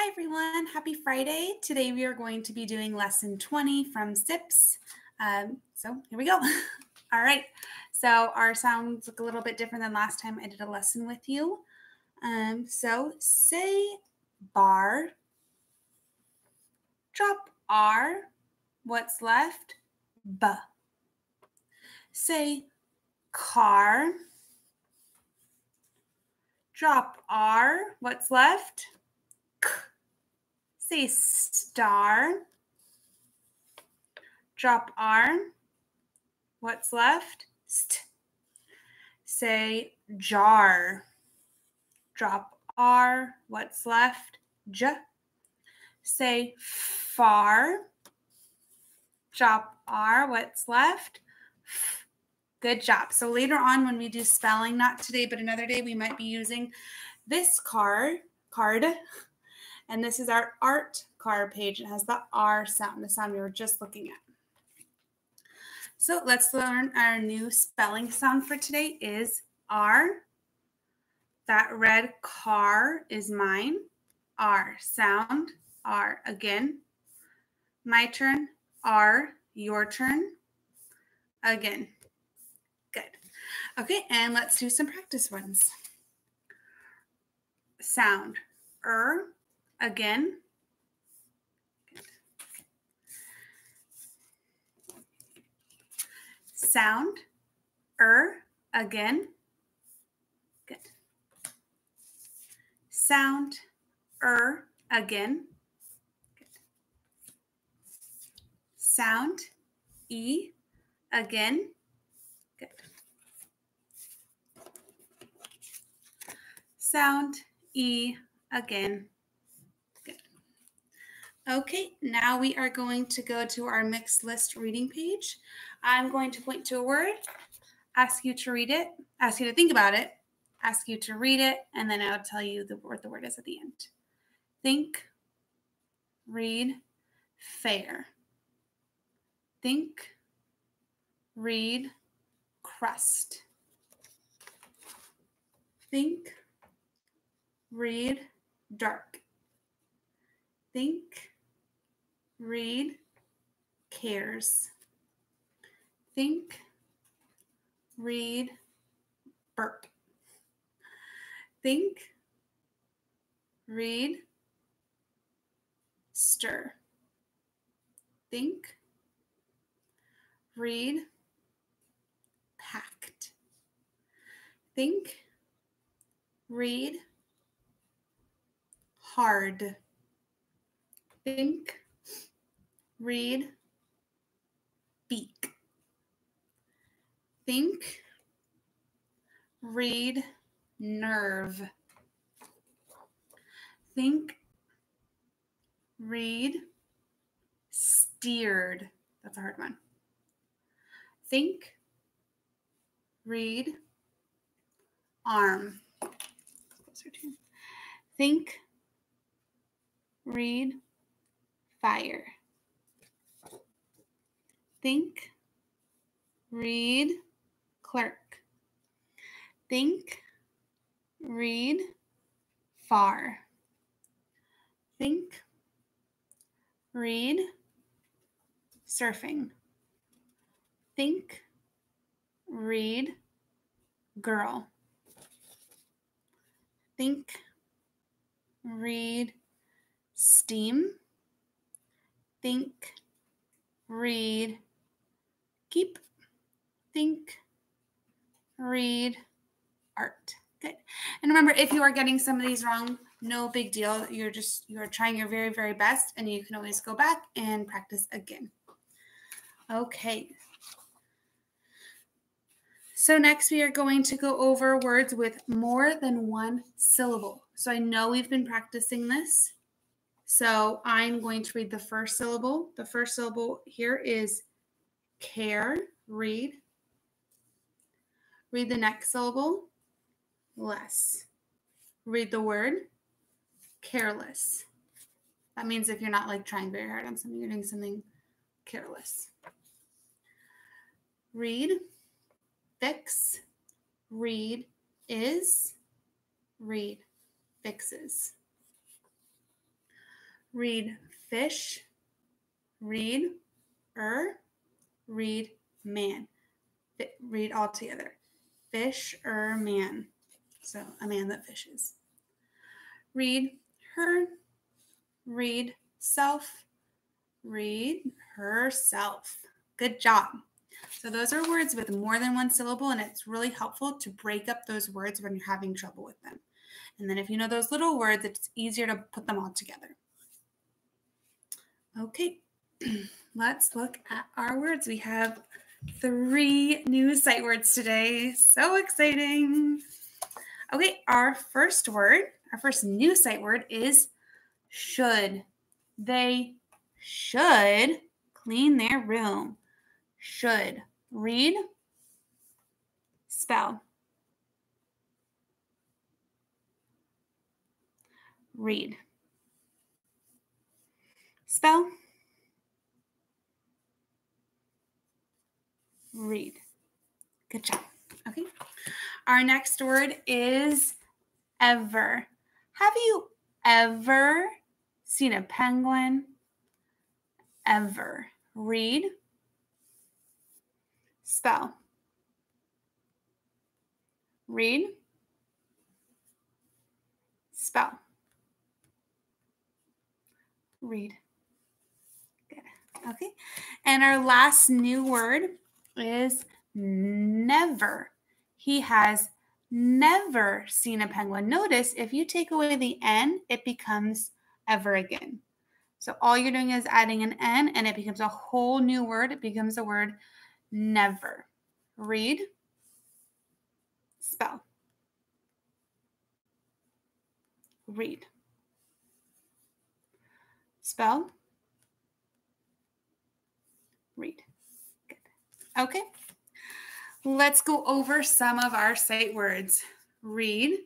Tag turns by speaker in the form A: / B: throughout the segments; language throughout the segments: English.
A: Hi everyone, happy Friday. Today we are going to be doing lesson 20 from SIPPS. Um, so here we go. All right, so our sounds look a little bit different than last time I did a lesson with you. Um, so say bar, drop R, what's left? B. Say car, drop R, what's left? Say star. Drop R. What's left? St. Say jar. Drop R. What's left? J. Say far. Drop R. What's left? F. Good job. So later on when we do spelling, not today, but another day, we might be using this card, card and this is our art card page. It has the R sound, the sound we were just looking at. So let's learn our new spelling sound for today is R. That red car is mine. R sound. R again. My turn. R. Your turn. Again. Good. Okay, and let's do some practice ones. Sound. Er again. Sound, er, again. Good. Sound, er, again. Good. Sound, e, again. Good. Sound, e, again. Okay, now we are going to go to our mixed list reading page. I'm going to point to a word, ask you to read it, ask you to think about it, ask you to read it, and then I'll tell you the, what the word is at the end. Think, read, fair. Think, read, crust. Think, read, dark. Think, read, cares. Think, read, burp. Think, read, stir. Think, read, packed. Think, read, hard. Think, read, beak. Think, read, nerve. Think, read, steered. That's a hard one. Think, read, arm. Think, read, fire think, read, clerk. Think, read, far. Think, read, surfing. Think, read, girl. Think, read, steam. Think, read, keep, think, read, art. Good. And remember, if you are getting some of these wrong, no big deal. You're just, you're trying your very, very best, and you can always go back and practice again. Okay. So next we are going to go over words with more than one syllable. So I know we've been practicing this. So I'm going to read the first syllable. The first syllable here is care, read. Read the next syllable, less. Read the word, careless. That means if you're not like trying very hard on something, you're doing something careless. Read, fix, read is, read, fixes. Read fish. Read er. Read man. Read all together. Fish er man. So a man that fishes. Read her. Read self. Read herself. Good job. So those are words with more than one syllable, and it's really helpful to break up those words when you're having trouble with them. And then if you know those little words, it's easier to put them all together. Okay, let's look at our words. We have three new sight words today. So exciting. Okay, our first word, our first new sight word is should. They should clean their room. Should. Read. Spell. Read. Spell. Read. Good job. Okay. Our next word is ever. Have you ever seen a penguin? Ever. Read. Spell. Read. Spell. Read. Good. Okay. And our last new word is never. He has never seen a penguin. Notice if you take away the N, it becomes ever again. So all you're doing is adding an N and it becomes a whole new word. It becomes a word never. Read, spell. Read. Spell. Read. Okay. Let's go over some of our sight words. Read,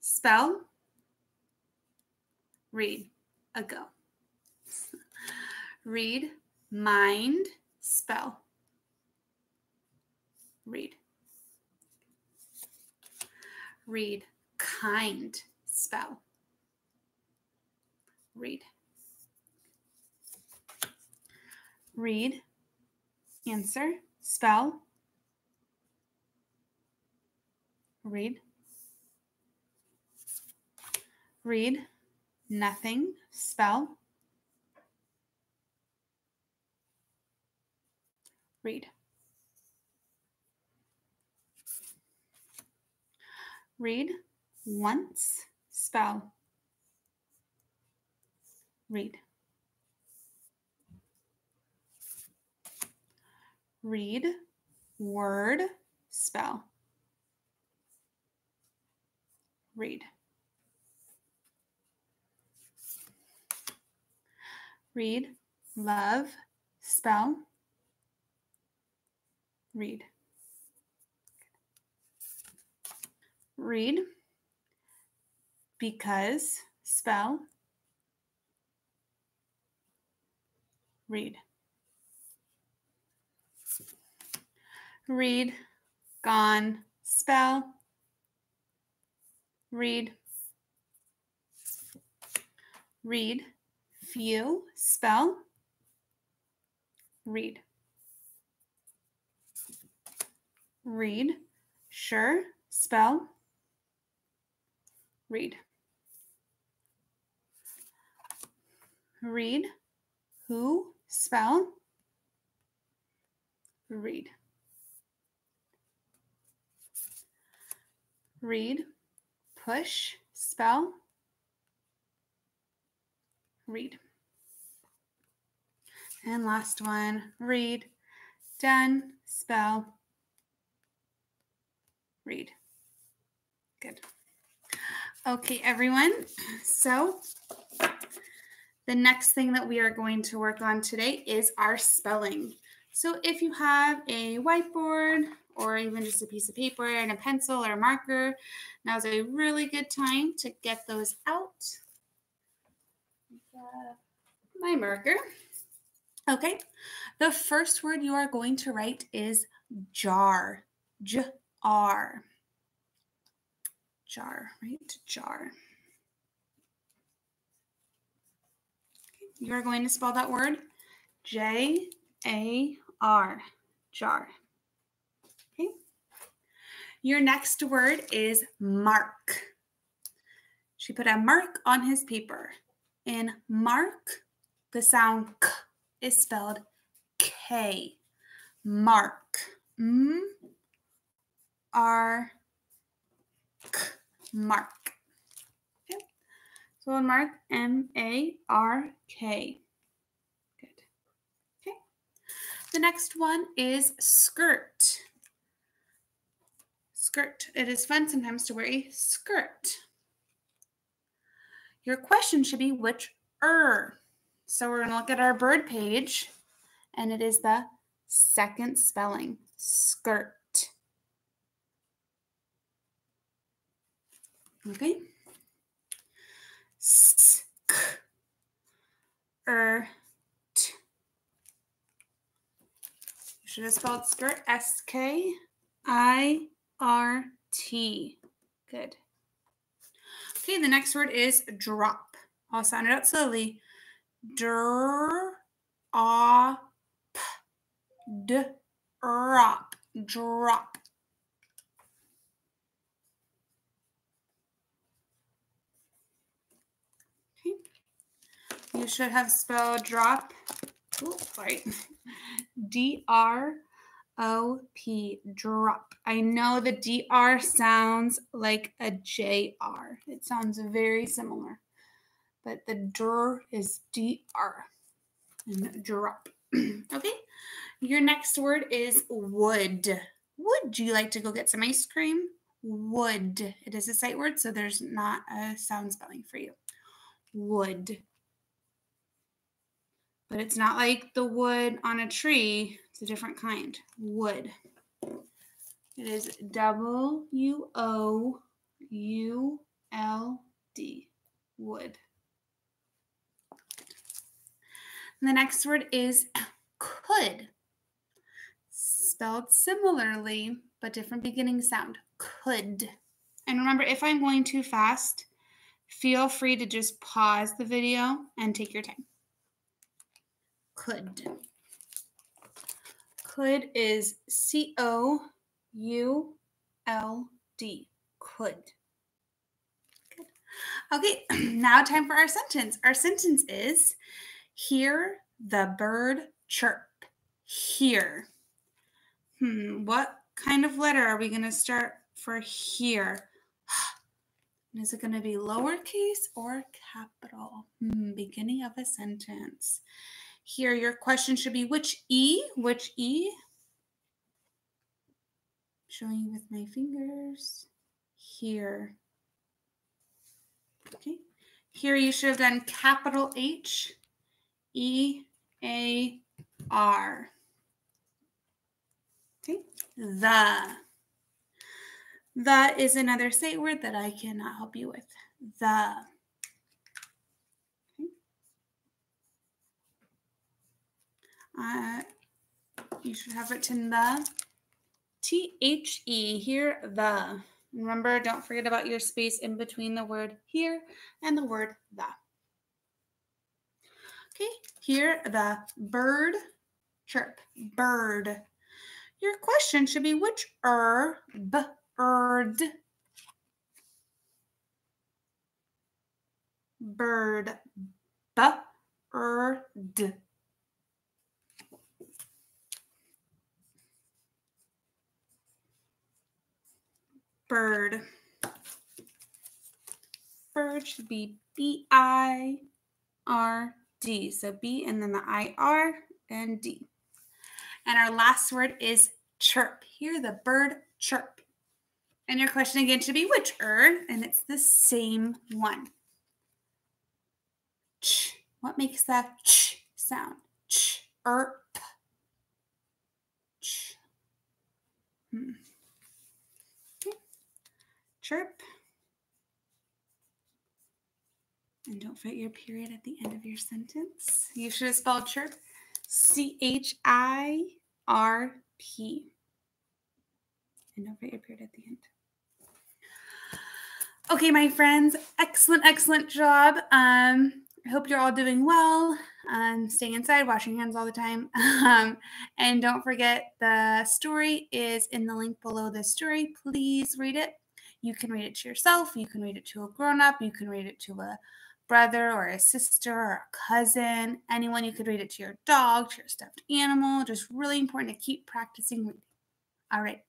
A: spell, read, a go. Read, mind, spell, read. Read, kind, spell, read. Read, answer, spell, read. Read, nothing, spell. Read. Read, once, spell. Read. Read, word, spell. read. Read, love, spell, read. Read, because, spell, read. Read, gone, spell, read, read, few, spell, read. Read, sure, spell, read. Read, who, spell, read. Read, push, spell, read. And last one, read, done, spell, read. Good. Okay, everyone. So the next thing that we are going to work on today is our spelling. So if you have a whiteboard or even just a piece of paper and a pencil or a marker, now's a really good time to get those out. My marker. Okay, the first word you are going to write is jar. J-R. Jar, right? Jar. you are going to spell that word J A R, jar. Your next word is mark. She put a mark on his paper. In mark, the sound k is spelled K. Mark. M R K. Mark. Okay. So mark M A R K. Good. Okay. The next one is skirt. Skirt. It is fun sometimes to wear a skirt. Your question should be which er. So we're going to look at our bird page, and it is the second spelling skirt. Okay. Sk. Er. T. You should have spelled skirt S K I R T. Good. Okay, the next word is drop. I'll sound it out slowly. Dr, drop, drop. Okay. You should have spelled drop. Oh, sorry. D R O P, drop. I know the DR sounds like a JR. It sounds very similar, but the DR is DR and drop. okay, your next word is would. Would you like to go get some ice cream? Would. It is a sight word, so there's not a sound spelling for you. Would. But it's not like the wood on a tree a different kind. Wood. It is W O U L D. Wood. And the next word is could. Spelled similarly, but different beginning sound. Could. And remember, if I'm going too fast, feel free to just pause the video and take your time. Could could is C O U L D. Could. Good. Okay, now time for our sentence. Our sentence is Hear the bird chirp. Hear. Hmm, what kind of letter are we going to start for here? Is it going to be lowercase or capital? Hmm, beginning of a sentence. Here, your question should be which E? Which E? Showing you with my fingers. Here. Okay. Here you should have done capital H, E, A, R. Okay. The. The is another sight word that I cannot help you with. The. You should have written the T H E here, the. Remember, don't forget about your space in between the word here and the word the. Okay, here, the bird chirp, bird. Your question should be which er, b, bird, bird, b. bird. Bird should be B I R D. So B and then the I R and D. And our last word is chirp. Hear the bird chirp. And your question again should be which er? And it's the same one. Ch. What makes that ch sound? Ch. Erp. Ch. Hmm chirp. And don't forget your period at the end of your sentence. You should have spelled chirp C H I R P. And don't forget your period at the end. Okay, my friends, excellent, excellent job. Um, I hope you're all doing well, um, staying inside, washing hands all the time. Um, and don't forget the story is in the link below this story. Please read it. You can read it to yourself, you can read it to a grown up, you can read it to a brother or a sister or a cousin, anyone. You could read it to your dog, to your stuffed animal. Just really important to keep practicing reading. All right.